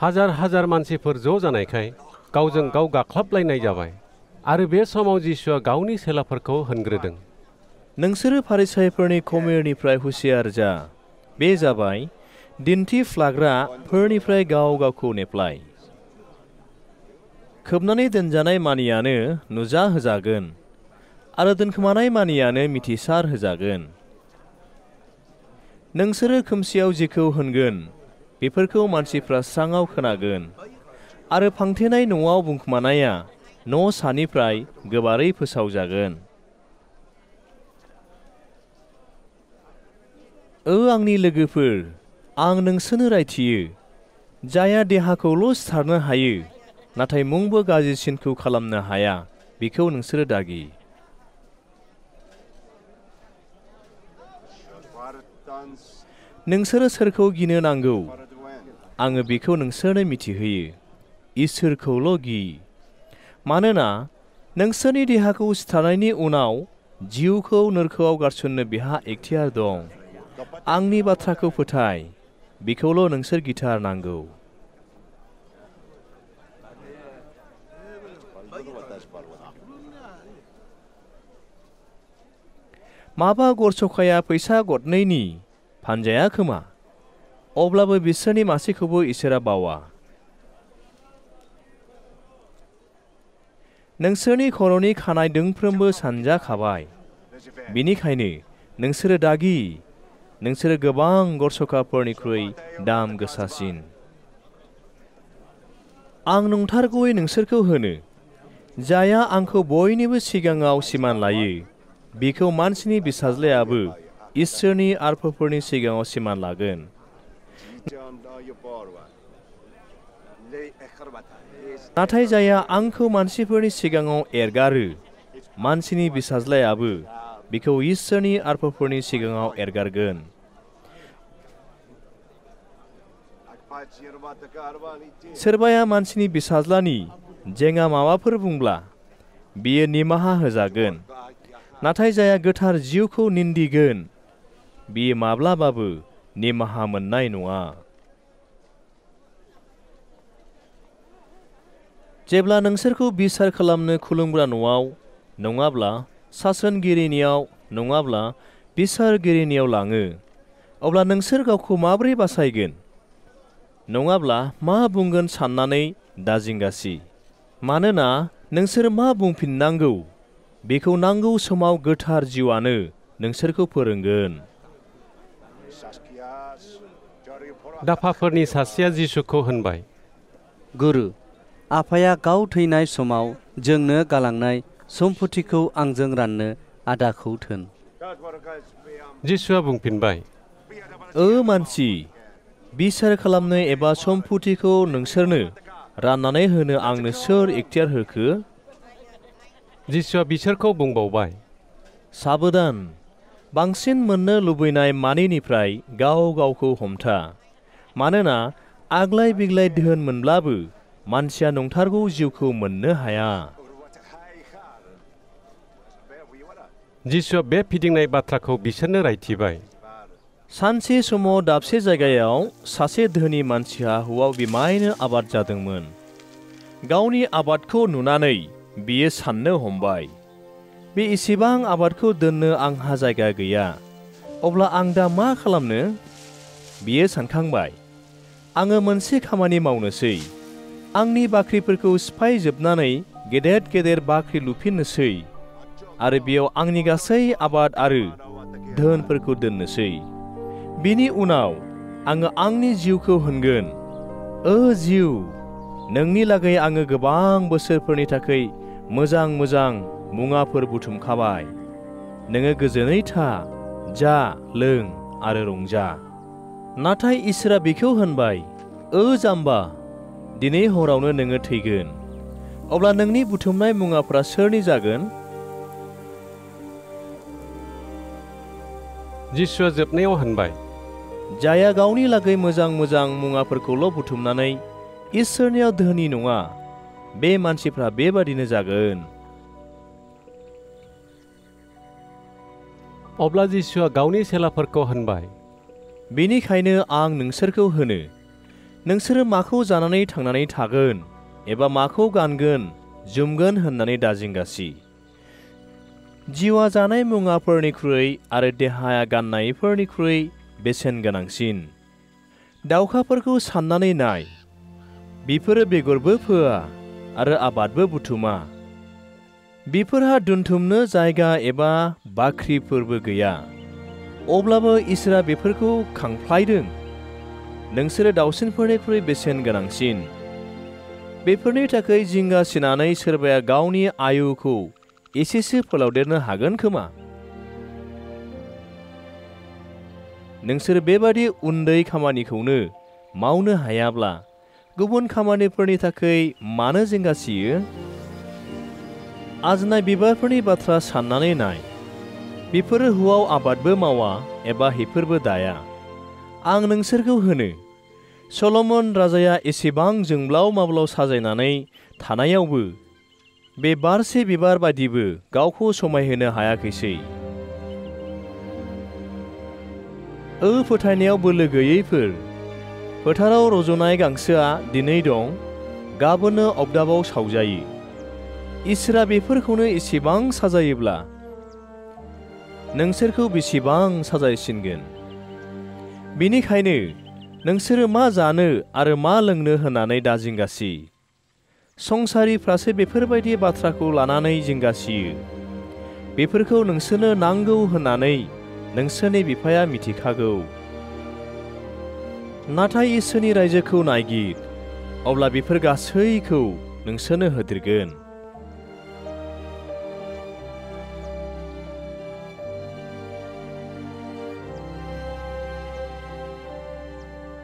हाजार हाजार मानसिफोर ज' जानायखाय गावजों गाव गाख्लाबलायनाय जाबाय आरो बे समाव जिसुआ गावनि सेलाफोरखौ होनग्रोदों। नोंसोरो फारिसायफोरनि खमेरनिफ्राय हुसियार जा। बे जाबाय दिन्थिफ्लाग्राफोरनिफ्राय गाव गावखौ नेप्लाय खोबनानै दोनजानाय मानियानो नुजा होजागोन आरो दोनखोमानाय मानियानो मिथिसार होजागोन। नोंसोरो खोमसियाव जेखौ होनगोन बेफोरखौ मानसिफ्रा स्राङाव खोनागोन। आरो फांथेनाय न'आव बुंखोमानाया न' सानिफ्राय गोबारै फोसावजागोन। ओ आंनि लोगोफोर, आं नोंसोरनो रायथियो, जायहा देहाखौल' सिथारनो हायो, नाथाय मुंबो गाज्रिसिनखौ खालामनो हाया, बेखौ नोंसोरो दागि। नोंसोरो सोरखौ गिनो नांगौ? आङो बेखौ नोंसोरनो मिथिहोयो। इसोरखौल' गि। मानोना नोंसोरनि देहाखौ सिथारनायनि उनाव जिउखौ नोरखोआव गारसननो बेहा एखथियार दं। आंनि बाथ्राखौ फोथाय। बेखौल' नोंसोर गिथार नांगौ। माबा गरसखाया फैसा गदनैनि? फानजाया खोमा? अब्लाबो बिसोरनि मासेखौबो इसोरा बावा नोंसोरनि खर'नि खानाय दोंफ्रोमबो सानजाखाबाय बिनिखायनो नोंसोरो दागि नोंसोरो गोबां गरसखाफोरनिख्रुइ दाम गोसासिन आं नंथारगौयै नोंसोरखौ होनो जायहा आंखौ बयनिबो सिगाङाव सिमान लायो बिखौ मानसिनि बिसाज्लायाबो इसोरनि आरफोरनि सिगाङाव सिमान लागोन नाथाय जायहा आंखौ मानसिफोरनि सिगाङाव एरगारो मानसिनि बिसाज्लायाबो बिखौ इसोरनि आरफोरनि सिगाङाव एरगारगोन सोरबाया मानसिनि बिसाज्लानि जेङा माबाफोर बुंब्ला बियो निमाहा होजागोन नाथाय जायहा गोथार जिउखौ निन्दिगोन बियो माब्लाबाबो निमाहा मोननाय नङा जेब्ला नोंसोरखौ बिसार खालामनो खुलुमग्रा न'आव नङाब्ला सासोनगिरिनियाव नङाब्ला बिसारगिरिनियाव लाङो अब्ला नोंसोर गावखौ माबोरै बासायगोन नङाब्ला मा बुंगोन साननानै दाजिंगासि मानोना नोंसोर मा बुंफिननांगौ बेखौ नांगौ समाव गोथार जिउआनो नोंसोरखौ फोरोंगोन दाफाफोरनि सासेया जिसुखौ होनबाय गुरु आफाया गाव थैनाय समाव जोंनो गालांनाय सम्फथिखौ आंजों राननो आदाखौ थोन जिसुआ बुंफिनबाय ओ मानसि बिसार खालामनो एबा सम्फथिखौ नोंसोरनो राननानै होनो आंनो सोर इख्तियार होखो जिसुआ बिसोरखौ बुंबावबाय साबधान बांसिन मोननो लुबैनाय मानिनिफ्राय गाव गावखौ हमथा मानोना आग्लाय बिग्लाय धोन मोनब्लाबो मानसिया नंथारगौ जिउखौ मोननो हाया। जिसुआ बे फिदिंनाय बाथ्राखौ बिसोरनो रायथिबाय। सानसे समाव दाबसे जायगायाव सासे धोनि मानसिहा हौवाव बिमायनो आबाद जादोंमोन। गावनि आबादखौ नुनानै बियो साननो हमबाय बे इसेबां आबादखौ दोननो आंहा जायगा गैया अब्ला आं दा मा खालामनो? बियो सानखांबाय। आङो मोनसे खामानि मावनोसै। आंनि बाख्रिफोरखौ सिफायजोबनानै गेदेर गेदेर बाख्रि लुफिननोसै। आरो बेयाव आंनि गासै आबाद आरो धोनफोरखौ दोननोसै। बिनि उनाव आङो आंनि जिउखौ होनगोन। ओ जिउ, नोंनि लागै आङो गोबां बोसोरफोरनि थाखाय मोजां मोजां मुवाफोर बुथुमखाबाय। नोङो गोजोनै था, जा, लों आरो रंजा। नाथाय इसोरा बेखौ होनबाय ओ जाम्बा दिनै हरावनो नोङो थैगोन अब्ला नोंनि बुथुमनाय मुवाफोरा सोरनि जागोन जिसुआ जोबनायाव होनबाय जायहा गावनि लागै मोजां मोजां मुवाफोरखौल' बुथुमनानै इसोरनियाव धोनि नङा बे मानसिफ्रा बेबादिनो जागोन अब्ला जिसुआ गावनि सेलाफोरखौ होनबाय बेनिखायनो आं नोंसोरखौ होनो नोंसोरो माखौ जानानै थांनानै थागोन एबा माखौ गानगोन जोमगोन होननानै दाजिंगासि जिउआ जानाय मुवाफोरनिख्रुइ आरो देहाया गाननायफोरनिख्रुइ बेसेन गोनांसिन दाउखाफोरखौ साननानै नाय बिफोरो बेगरबो फोआ आरो आबादबो बुथुमा बिफोरहा दोनथुमनो जायगा एबा बाख्रिफोरबो गैया अब्लाबो इसोरा बेफोरखौ खांफ्लायदों। नोंसोरो दाउसिनफोरनिख्रुइ बेसेन गोनांसिन। बेफोरनि थाखाय जिंगासिनानै सोरबाया गावनि आयुखौ एसेसो फोलावदेरनो हागोन खोमा? नोंसोर बेबादि उन्दै खामानिखौनो मावनो हायाब्ला गुबुन खामानिफोरनि थाखाय मानो जिंगासियो आजनाय बिबारफोरनि बाथ्रा साननानै नाय। बेफोरो हुआव आबादबो मावा, एबा हिफोरबो दाया। आं नोंसोरखौ होनो। सलमन राजाया एसेबां जोंब्लाव माब्लाव साजायनानै थानायावबो, बे बारसे बिबार बायदिबो गावखौ समायहोनो हायाखैसै। ओ फोथायनायाव बोलो गैयैफोर, फोथाराव रज'नाय गांसोआ दिनै दं गाबोननो अबदाबाव सावजायो। इसोरा बेफोरखौनो एसेबां साजायोब्ला नोंसोरखौ बेसेबां साजायसिनगोन बेनिखायनो नोंसोरो मा जानो आरो मा लोंनो होननानै दाजिंगासि संसारिफ्रासो बेफोरबायदि बाथ्राखौ लानानै जिंगासियो बेफोरखौ नोंसोरनो नांगौ होननानै नोंसोरनि बिफाया मिथिखागौ नाथाय इसोरनि रायजोखौ नायगिर अब्ला बेफोर गासैखौ नोंसोरनो होदेरगोन